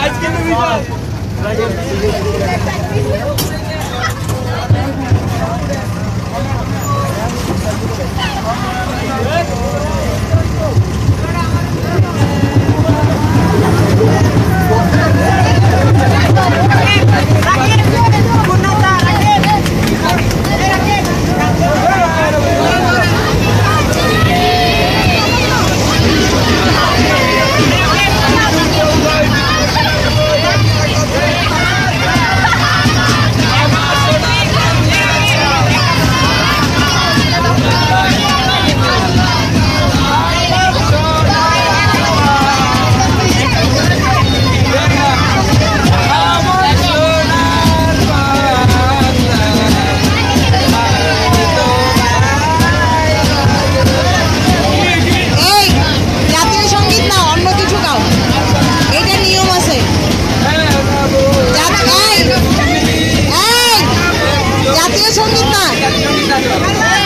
आज के Hello.